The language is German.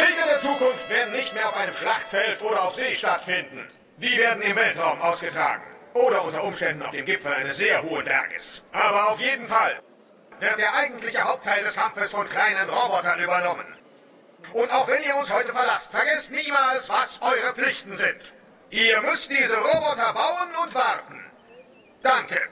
Kriege der Zukunft werden nicht mehr auf einem Schlachtfeld oder auf See stattfinden. Die werden im Weltraum ausgetragen. Oder unter Umständen auf dem Gipfel eines sehr hohen Berges. Aber auf jeden Fall wird der eigentliche Hauptteil des Kampfes von kleinen Robotern übernommen. Und auch wenn ihr uns heute verlasst, vergesst niemals, was eure Pflichten sind. Ihr müsst diese Roboter bauen und warten. Danke.